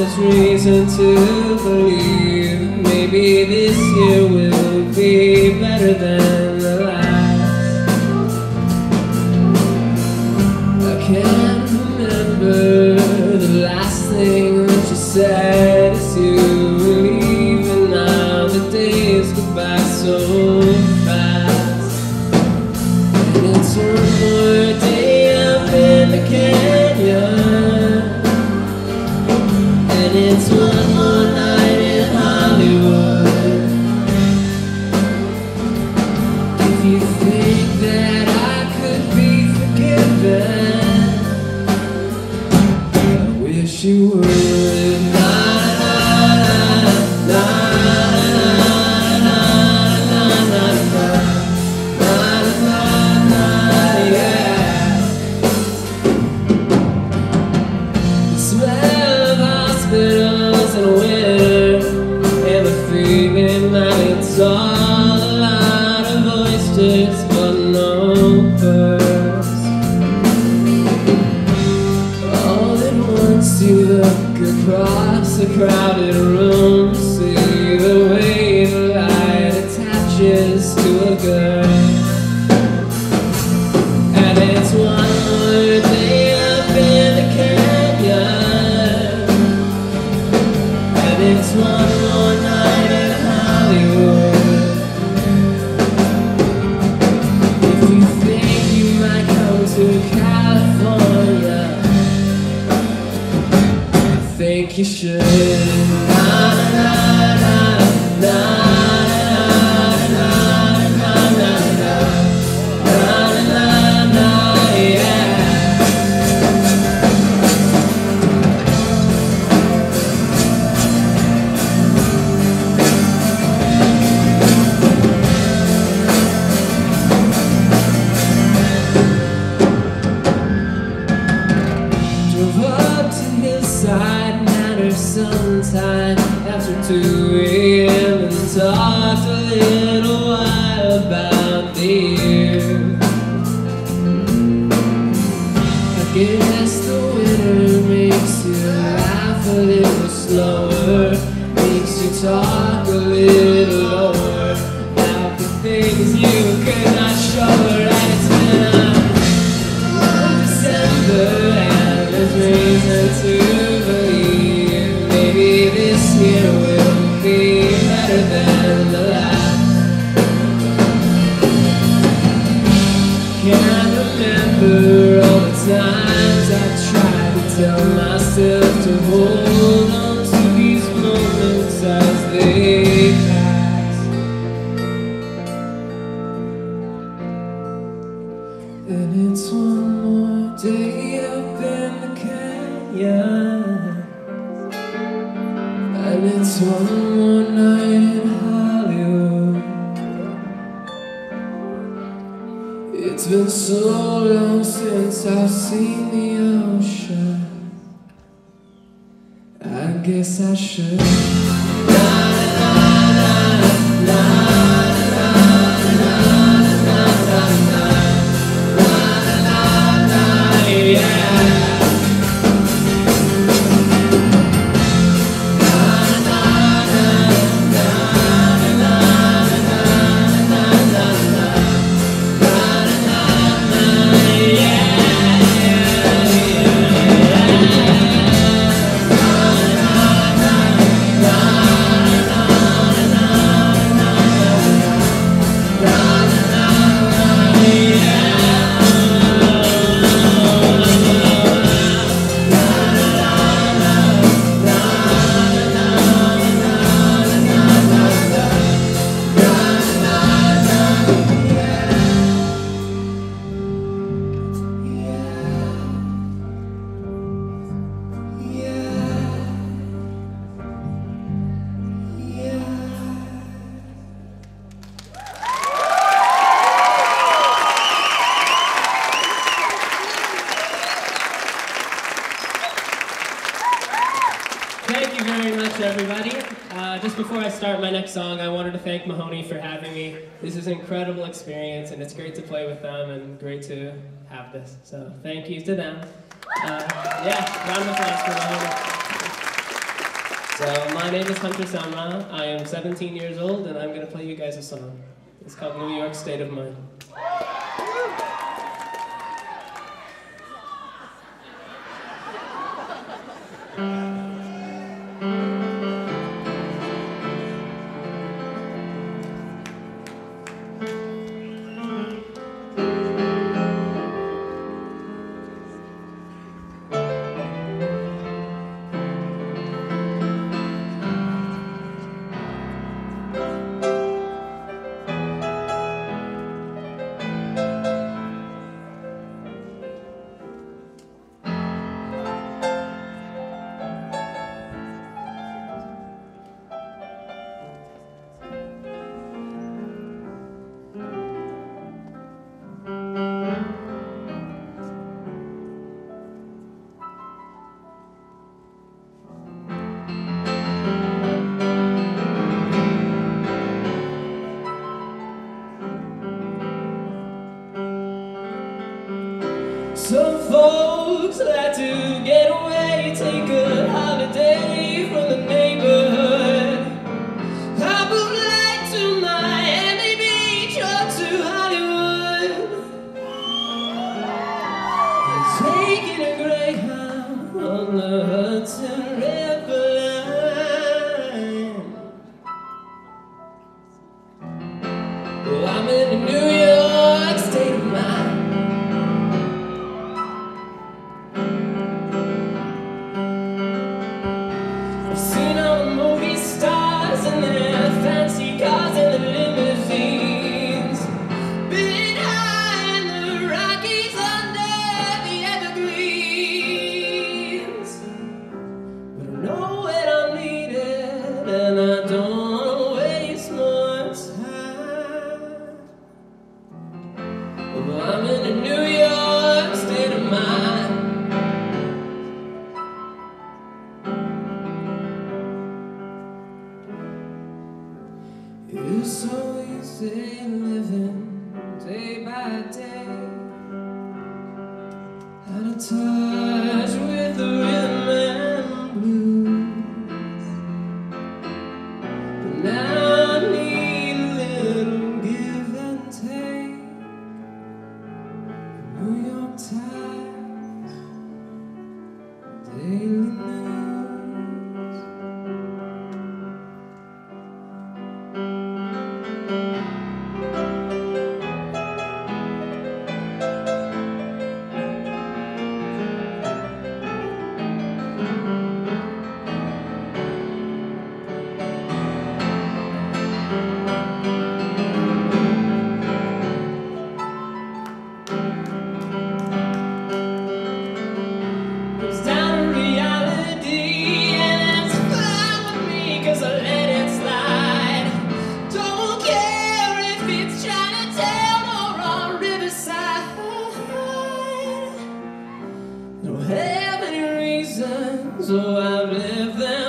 there's reason to believe. Maybe this year will be better than the last. I can't remember the last thing that you said. As you were leaving now the days go by so you across the crowded room. sometime after 2 a.m. and talked And it's one more day up in the canyon. And it's one more night in Hollywood. It's been so long since I've seen the ocean. I guess I should. everybody. Uh, just before I start my next song, I wanted to thank Mahoney for having me. This is an incredible experience, and it's great to play with them and great to have this. So thank you to them. Uh, yeah, round of applause for Mahoney. So my name is Hunter Semrau. I am 17 years old, and I'm going to play you guys a song. It's called New York State of Mind. A New I'm so I've left them